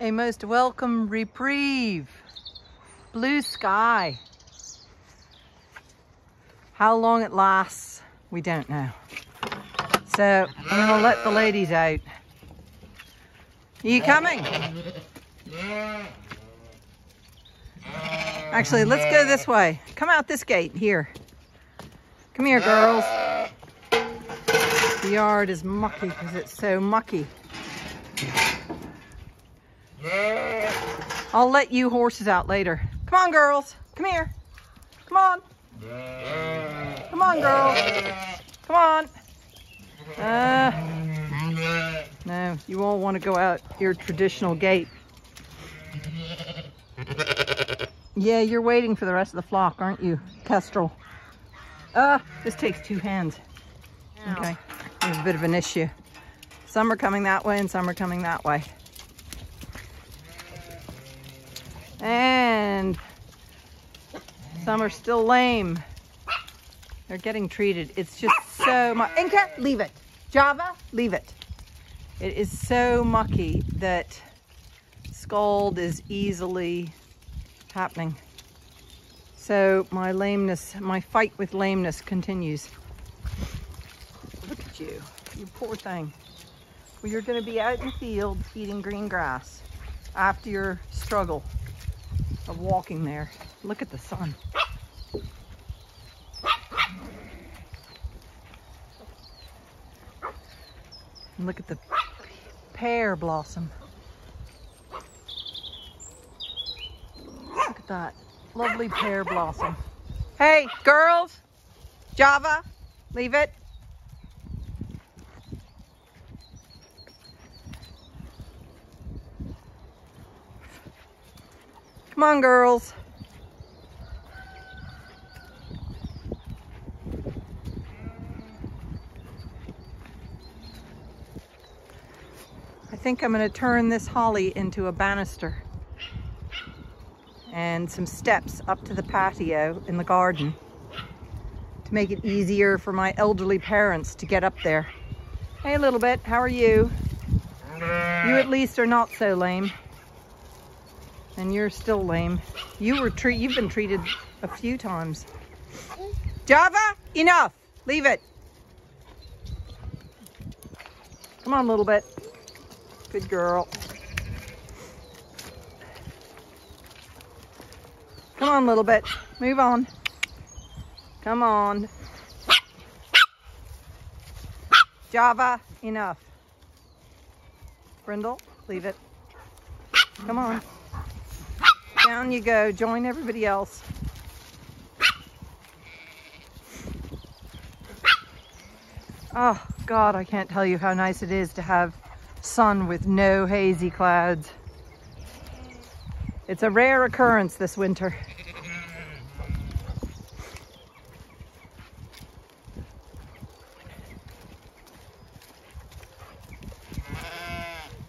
a most welcome reprieve. Blue sky. How long it lasts, we don't know. So I'm gonna let the ladies out. Are you coming? Actually, let's go this way. Come out this gate here. Come here, girls. The yard is mucky because it's so mucky. I'll let you horses out later. Come on, girls. Come here. Come on. Come on, girls. Come on. Uh, no, you all want to go out your traditional gate. Yeah, you're waiting for the rest of the flock, aren't you, Kestrel? Uh, this takes two hands. Okay, we have a bit of an issue. Some are coming that way and some are coming that way. And some are still lame. They're getting treated. It's just so much. Inca, leave it. Java, leave it. It is so mucky that scald is easily happening. So my lameness, my fight with lameness continues. Look at you, you poor thing. Well, you're gonna be out in the field eating green grass after your struggle of walking there. Look at the sun. And look at the pear blossom. Look at that lovely pear blossom. Hey, girls, Java, leave it. Come on, girls. I think I'm going to turn this holly into a banister and some steps up to the patio in the garden to make it easier for my elderly parents to get up there. Hey, little bit. How are you? You at least are not so lame. And you're still lame. You were treat. You've been treated a few times. Java, enough. Leave it. Come on, little bit. Good girl. Come on, little bit. Move on. Come on. Java, enough. Brindle, leave it. Come on. Down you go. Join everybody else. Oh, God, I can't tell you how nice it is to have sun with no hazy clouds. It's a rare occurrence this winter.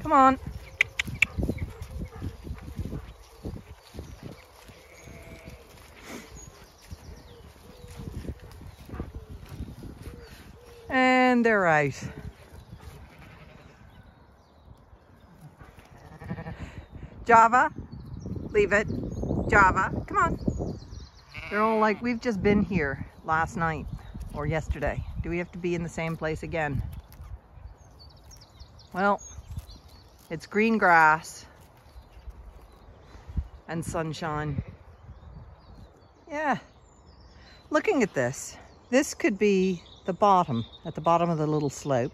Come on. They're out. Java, leave it. Java, come on. They're all like, we've just been here last night or yesterday. Do we have to be in the same place again? Well, it's green grass and sunshine. Yeah. Looking at this, this could be the bottom, at the bottom of the little slope.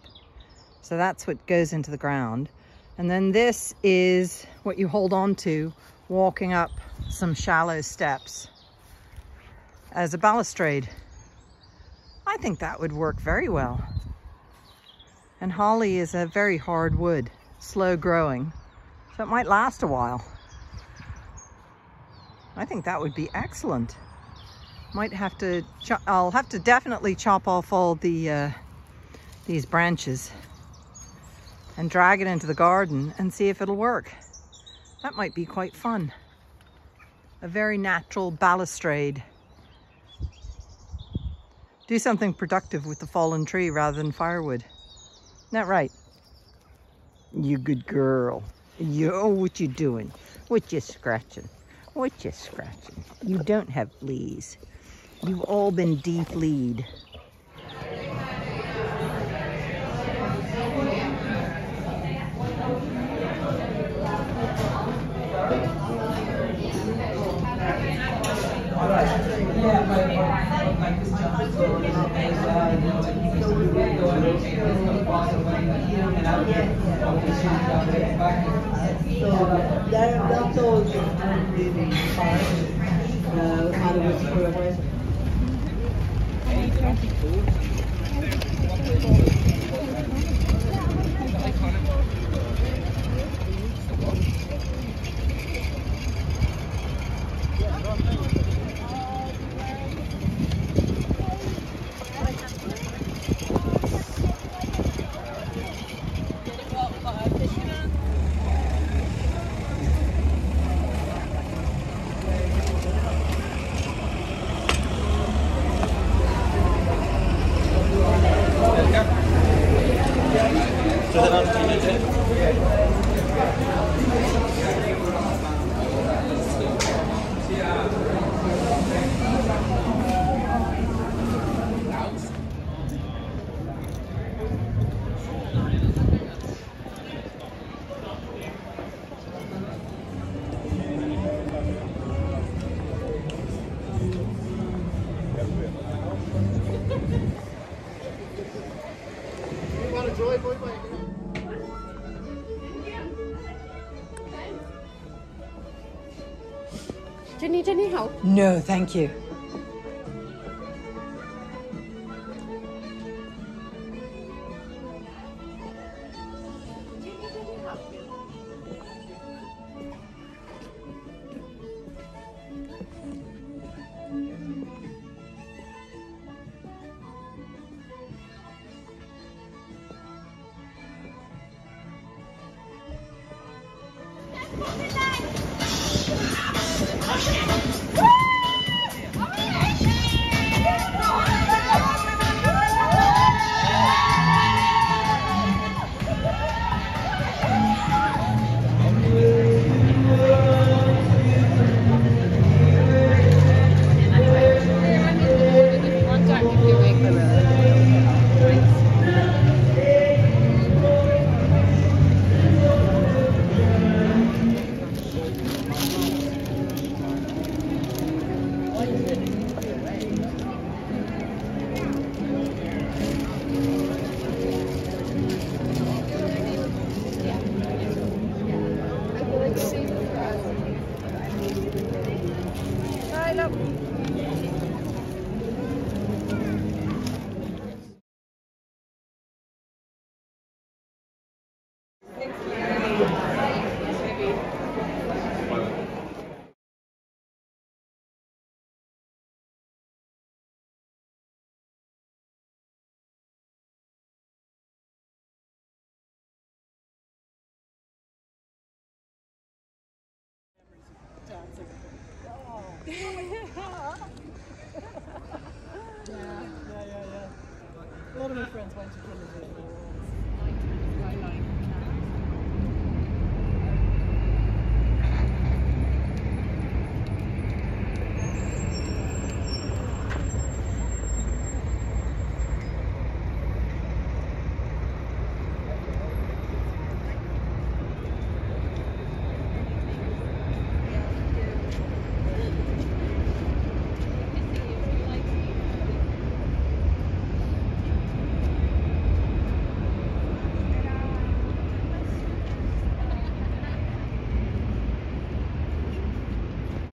So that's what goes into the ground. And then this is what you hold on to walking up some shallow steps as a balustrade. I think that would work very well. And holly is a very hard wood, slow growing, so it might last a while. I think that would be excellent. Might have to, I'll have to definitely chop off all the, uh, these branches and drag it into the garden and see if it'll work. That might be quite fun. A very natural balustrade. Do something productive with the fallen tree rather than firewood. Isn't that right? You good girl. Yo, what you doing? What you scratching? What you scratching? You don't have fleas. You've all been defleed. So that, that's all. Uh, and it was for Jenny, Jenny 好。No, thank you. Watch me. A lot of my friends went to Kilimanjaro.